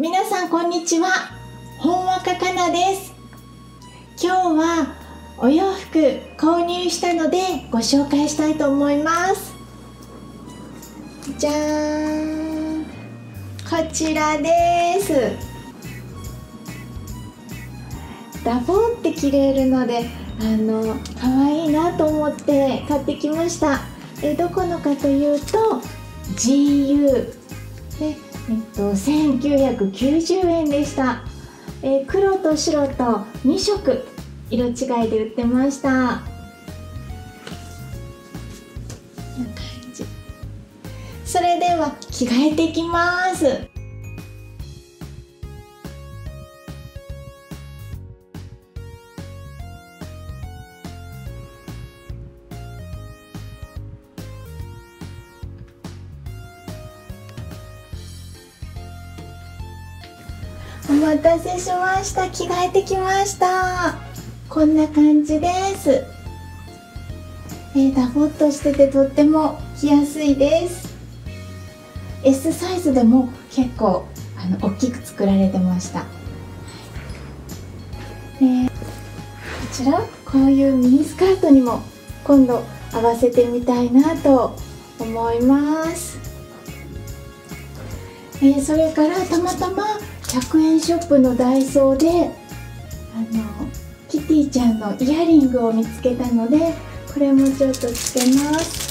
皆さんこんにちは。本若かなです。今日はお洋服購入したのでご紹介したいと思います。じゃーん。こちらです。ダボンって着れるのであの可愛いなと思って買ってきました。えどこのかというと GU で、えっと、1990円でした、え黒と白と2色色違いで売ってました。それでは着替えていきます。お待たせしました。着替えてきました。こんな感じです。えー、ダボっとしててとっても着やすいです。S サイズでも結構あの大きく作られてました、えー、こちらこういうミニスカートにも今度合わせてみたいなと思います、えー、それからたまたま100円ショップのダイソーであのキティちゃんのイヤリングを見つけたのでこれもちょっとつけます。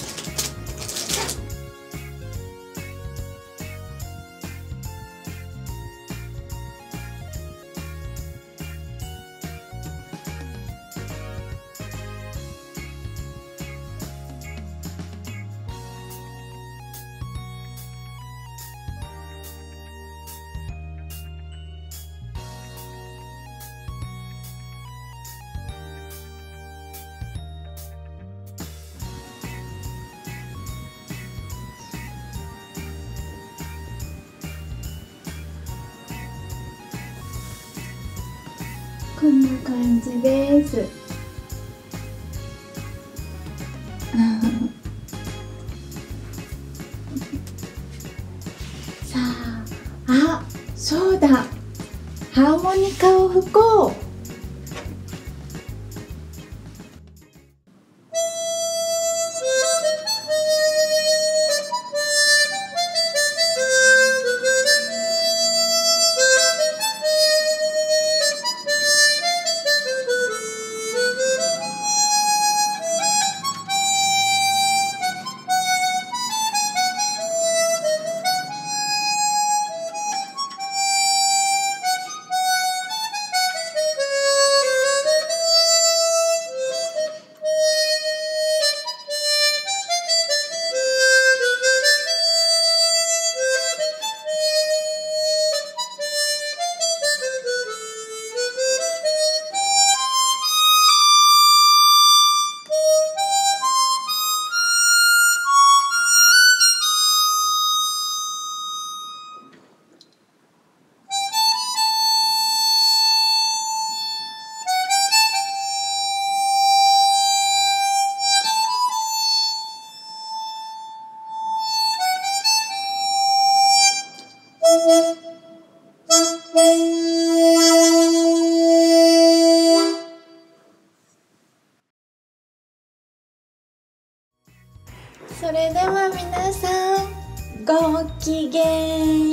こんな感じです。さああそうだ。ハーモニカを吹こう。ごきげん